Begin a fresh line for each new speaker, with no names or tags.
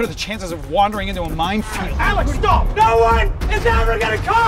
What are the chances of wandering into a minefield?
Alex, stop! No one is ever gonna come!